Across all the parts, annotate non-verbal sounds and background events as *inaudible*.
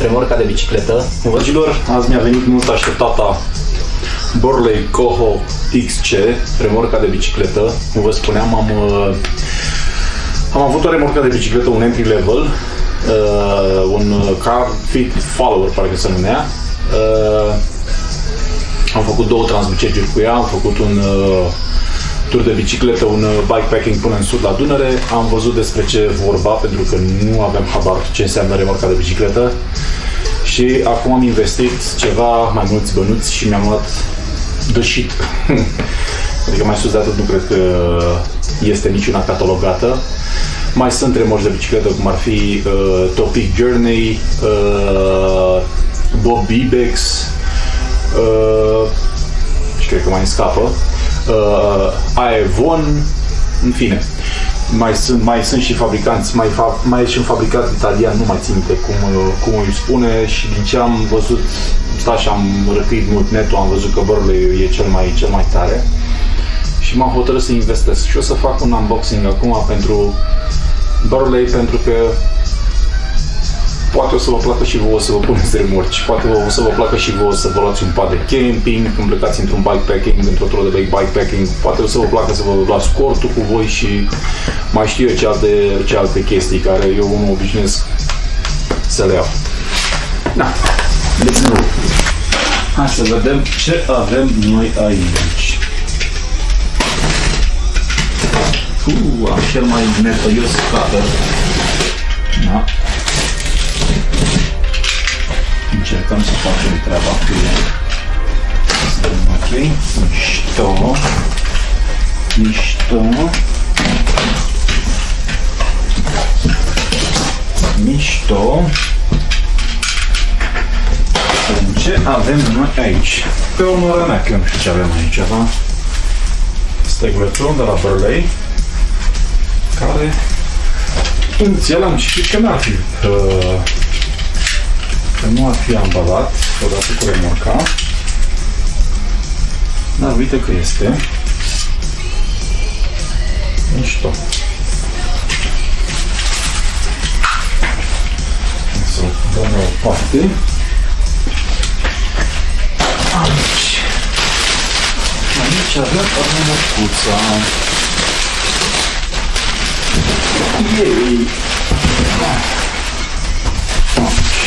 remorca de bicicletă. Dragilor, azi mi-a venit mult așteptata Borley Coho XC, remorca de bicicletă. Cum vă spuneam, am, uh, am avut o remorca de bicicletă, un entry level, uh, un car fit follower, parcă se numea. Uh, am făcut două transmicergeri cu ea, am făcut un uh, tur de bicicletă, un uh, bikepacking până în sud la Dunăre. Am văzut despre ce vorba, pentru că nu aveam habar ce înseamnă remorca de bicicletă. Și acum am investit ceva mai mulți bănuți și mi-am luat the shit. *laughs* adică mai sus de atât nu cred că este niciuna catalogată. Mai sunt remorci de bicicletă, cum ar fi uh, Topic Journey, uh, Bob Bibex, uh, și cred că mai îmi scapă, uh, Aevon, în fine. Mai sunt, mai sunt și fabricanți, mai, fa, mai e și un fabricant italian, nu mai țin minte cum, uh, cum îi spune și din ce am văzut, sta și am răcrit mult netul, am văzut că Burley e cel mai, cel mai tare și m-am hotărât să investesc și o să fac un unboxing acum pentru Burley pentru că poate o să vă placă și vouă să vă puneți remorci, poate o să vă placă și vouă să vă luați un pad de camping, când plecați într-un bikepacking, într-o tură de bikepacking, poate o să vă placă să vă luați cortul cu voi și mai știu eu ce alte, ce alte chestii care eu nu obișnuiesc să le iau. Da, let's go! Hai să vedem ce avem noi aici. Uh, am cel mai netăios cutter. Da. Încercăm să facem treaba cu el. Ok, mișto. Mișto. Mișto. Ce avem noi aici? Pe onoarea mea, că nu știu ce avem aici, da? Stegletul de la Burley, care inițial am citit că n-ar fi uh, că nu ar fi ambalat odată cu remorca. Dar uite că este. Mișto. Să dăm la o parte. Aici. Aici avem o remorcuța. Ei! Aici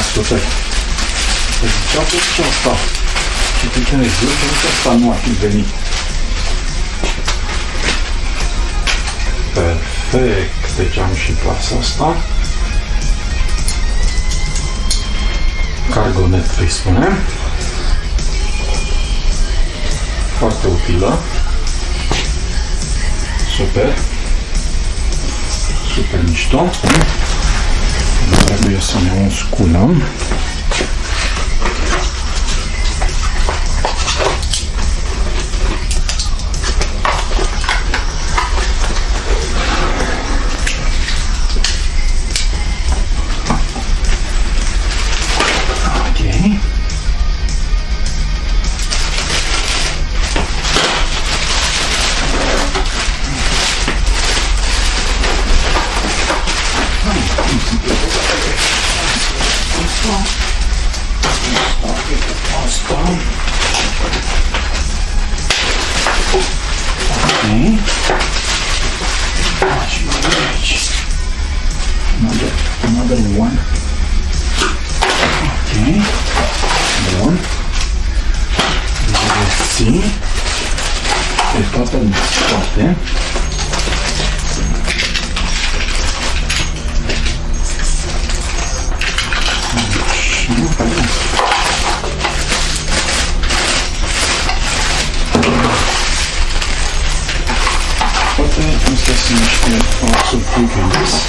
este acea clasă. asta e. Deci ziceau că și asta. Și pe ce ne zic, că nici asta nu ar fi venit. Perfect. Deci am și clasa asta. Cargonet îi spunem. Foarte utilă. Super. Super mișto. Trebuie să ne assim. Levanta no papel. uns Testimonios spielen, auch zu prüfen ist.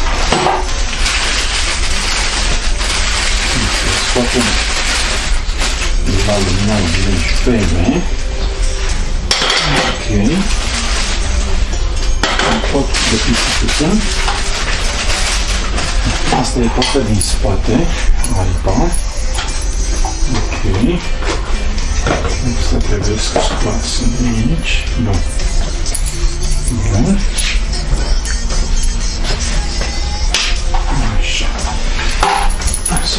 Das Foto. Vale, não, né? de espelho, hum, hein? De pisicuță. Asta e partea din spate, aripa. Ok. Asta trebuie să scoați de aici. Bun. Bun. Așa. Hai să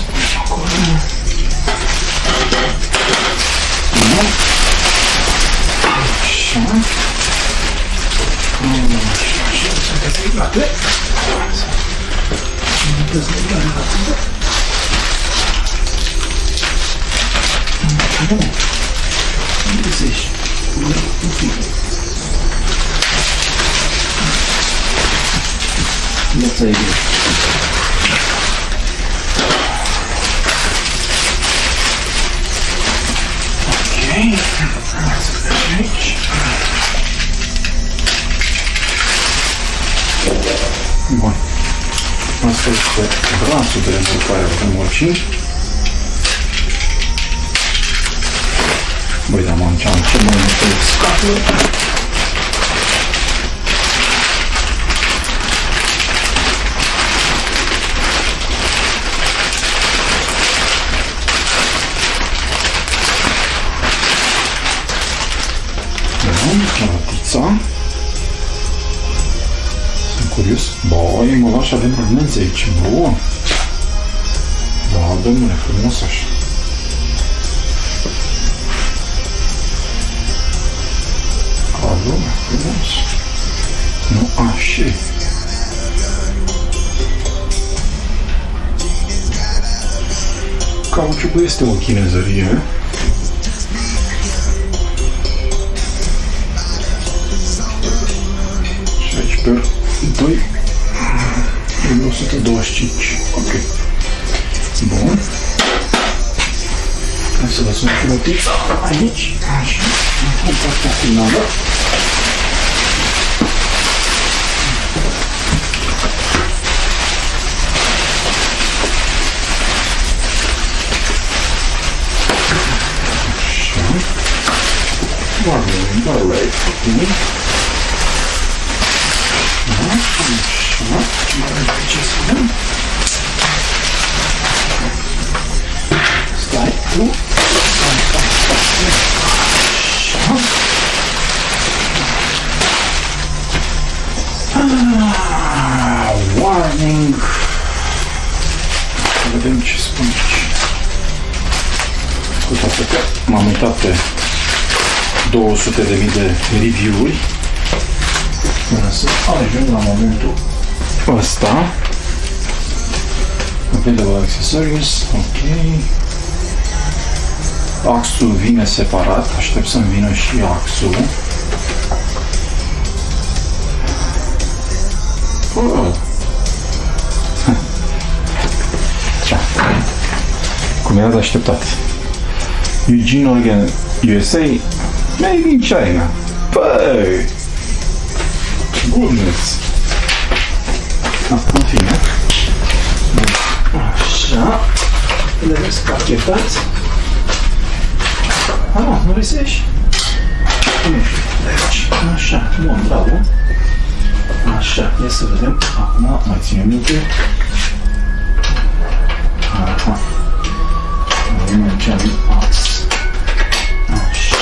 punem așa, sunt dezlegate. Sunt dezlegate. Bun. Unde ești? Un pic. Viața e grea. Ok. Să Asta este brațul de remorcare a remorcii. Băi, dar m-am ce-am ce mai multe scapă. Bun, rotița. Sunt curios. Băi, mă lași, avem fragmente aici. Bun. Da, domnule, frumos așa. Ca lumea, frumos. Nu așa. Cauciucul este o chinezărie. Și aici pe 2 e 125. Ok. Bun. Hai să lăsăm flotița aici. Așa. În partea finală. Așa. Doar doar la ok. Da, așa. Mai repede ce să vedem. Stai tu. Stai, stai, stai. Așa. Ah, warning. Să vedem ce spune aici. Cu toate că m-am uitat pe 200 de mii de review-uri până să ajung la momentul ăsta. Available accessories, ok. Axul vine separat, aștept să-mi vină și axul. Oh. *laughs* Da. Cum era de așteptat. Eugene Oregon, USA, made in China. Păi! Goodness! Da, în fine. Așa. Le vezi pachetați. Ah, nu vrei să ieși? Nu știu, de aici. Așa, bun, bravo. Așa, ia să vedem. Acum mai ținem minte. Aha. Avem aici un ax. Așa.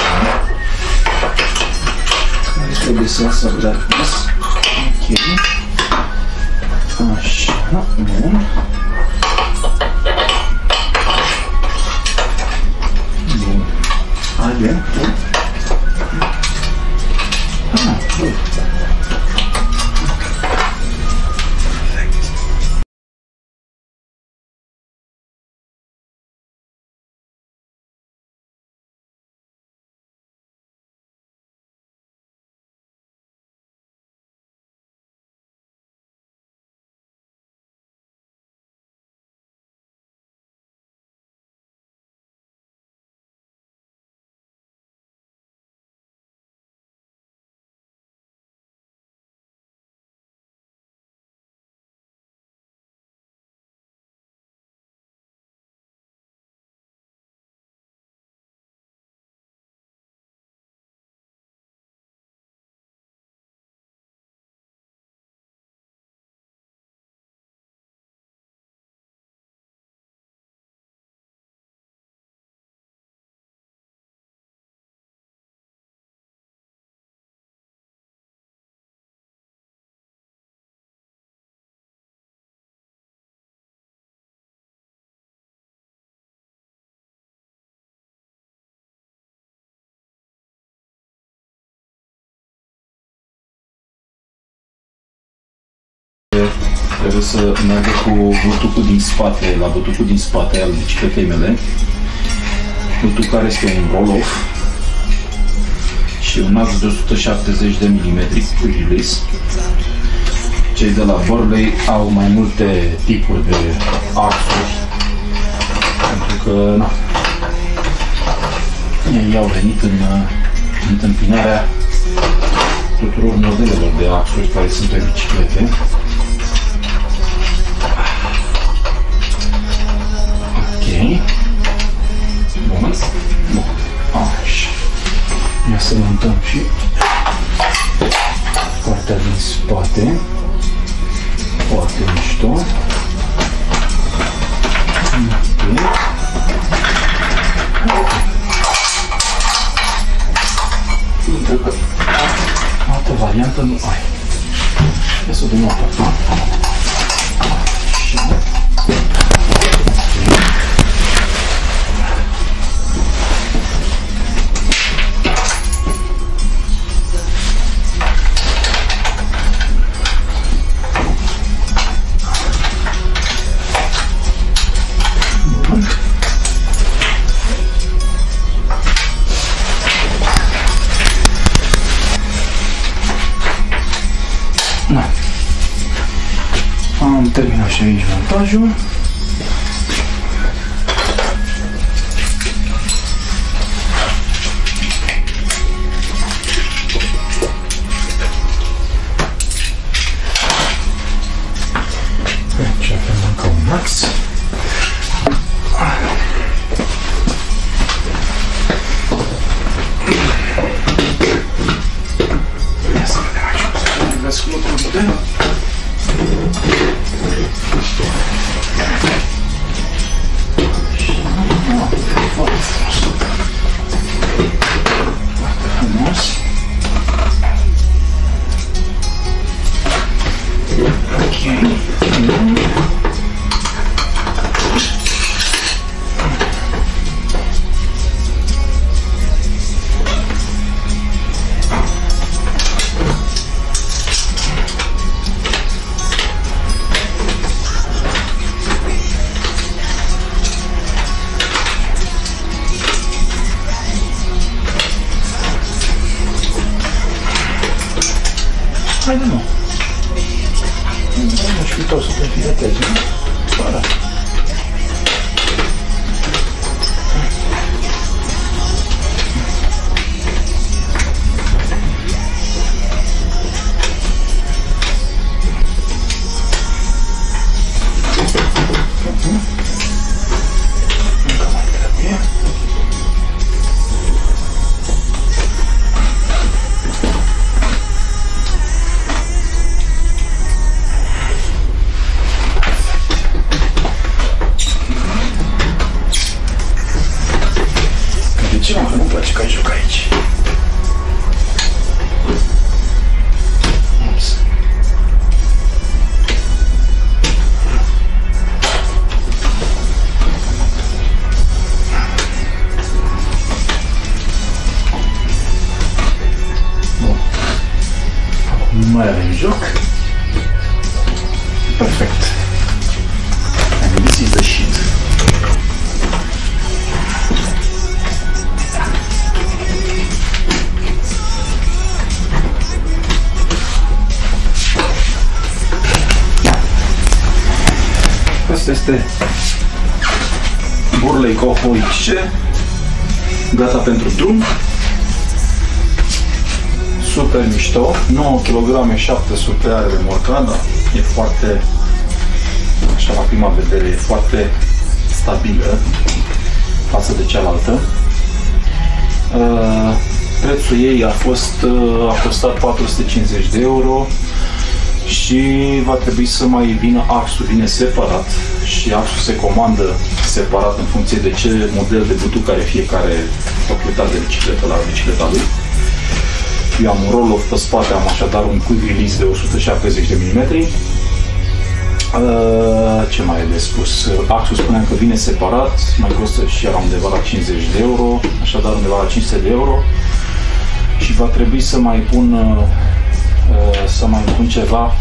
Care trebuie să iasă de frumos. Ok. Așa, bun. Trebuie să meargă cu butucul din spate, la butucul din spate al bicicletei mele. Butuc care este un roll-off și un ax de 170 de mm cu release. Cei de la Burley au mai multe tipuri de axuri pentru că na, ei au venit în întâmpinarea tuturor modelelor de axuri care sunt pe biciclete. Haide mă. Nu aș fi tot să te filetezi, nu? Fără. Mai avem joc. Perfect. And this is the shit. Asta este Burley Coho XC gata pentru drum super mișto. 9 kg 700 are remorcada e foarte așa la prima vedere e foarte stabilă față de cealaltă. Uh, prețul ei a fost uh, a costat 450 de euro și va trebui să mai vină axul, vine separat și axul se comandă separat în funcție de ce model de butuc are fiecare proprietar de bicicletă la bicicleta lui. Eu am un roll-off pe spate, am așadar un quick release de 170 de mm. Uh, ce mai e de spus? Axul spuneam că vine separat, mai costă și era undeva la 50 de euro, așadar undeva la 500 de euro și va trebui să mai pun uh, să mai pun ceva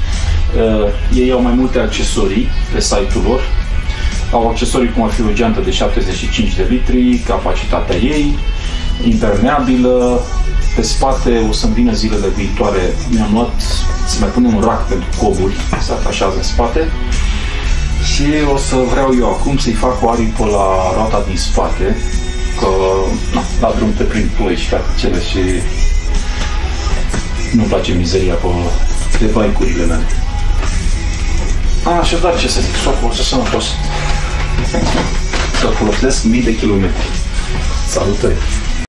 Uh, ei au mai multe accesorii pe site-ul lor. Au accesorii cum ar fi o geantă de 75 de litri, capacitatea ei, impermeabilă, pe spate o să-mi vină zilele viitoare. Mi-am luat să mai punem un rack pentru coburi, se atașează în spate. Și o să vreau eu acum să-i fac o aripă la roata din spate, că na, la drum te prind ploi și toate cele și nu-mi place mizeria pe, pe bike-urile mele. A, și da, ce să zic, socul o să sănătos. Să folosesc mii de kilometri. Salutări!